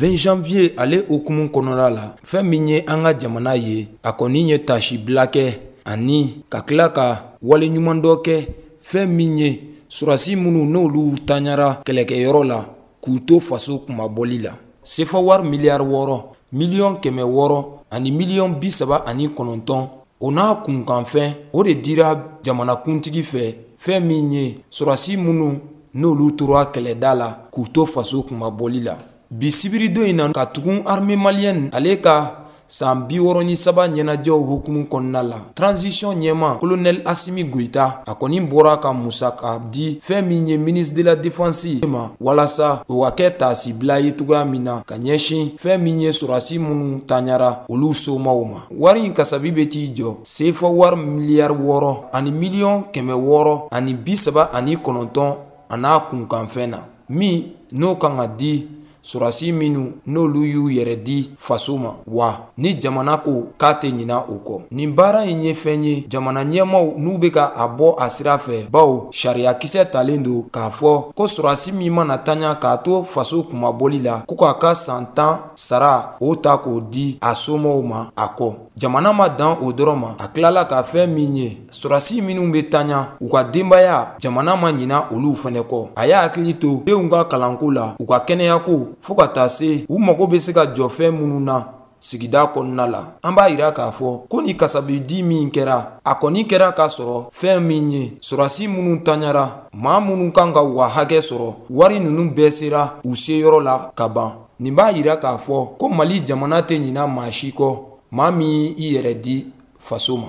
20 janvier ale hukumu kɔnɔla la fɛn min ye an ka jamana ye a kɔni ye tasibila kɛ ani ka tila ka waleɲuman dɔ kɛ fɛn min ye surasi minnu n'olu tanyara kɛlɛkɛyɔrɔ la k'u to faso kumabɔli la sefa wari miliyari wɔɔrɔ miliyɔn kɛmɛ wɔɔrɔ ani miliyɔn bi saba ani kɔnɔntɔn o n'a kunkanfɛn o de dira jamanakuntigi fɛ fɛn min ye sɔrɔdasi minnu n'olu tora kɛlɛda la k'u to faso kunmabɔli la bi sibiridon in na ka tugun arme maliyɛni ale ka san bi wɔɔrɔ ni saba ɲɛnajɛw hukumu kɔnɔna la transition ɲɛma kolonɛli asimi goyita a kɔni bɔra ka musaka di fɛn min ye ministre de la défense ma walasa o ka kɛ taasibila ye cogoya min na ka ɲɛsin fɛn min ye sɔrɔdasi minnu tanyara olu somaw ma wari in kasabi bɛ t'i jɔ sefɔ wari miliyari wɔɔrɔ ani miliyɔn kɛmɛ wɔɔrɔ ani bi saba ani kɔnɔntɔn a n'a kunkanfɛn na min n'o kan ka di sɔrɔdasi minnu n'olu y'u yɛrɛ di faso ma wa ni jamana ko k'a tɛ ɲina o kɔ nin baara in ye fɛn ye jamana ɲɛmaaw n'u bɛ ka a bɔ a sira fɛ bawo sariyakisɛ talen don k'a fɔ ko sɔrɔdasi min mana tanya k'a to faso kunmabɔli la ko k'a ka san tan sara o ta k'o di a somɔgɔw ma a kɔ jamana ma dan o dɔrɔn ma a tilala ka fɛn min ye sɔrɔsi minnu bɛ tanya u ka denbaya jamana ma ɲina olu fɛnɛ kɔ a y'a hakili to denw ka kalanko la u ka kɛnɛyako fɔɔ ka taa se u mago bɛ se ka jɔ fɛn minnu na sigida kɔnɔna la an b'a yira k'a fɔ ko ni kasabidi min kɛra a kɔni kɛra k'a sɔrɔ fɛn min ye sɔrɔsi minnu tanyara maa minnu kan ka wa hakɛ sɔrɔ wari ninnu bɛɛ sera u seyɔrɔ la ka ban nin b'a yira k'a fɔ ko mali jamana tɛ ɲina maa si kɔ maa min y'i yɛrɛ di faso ma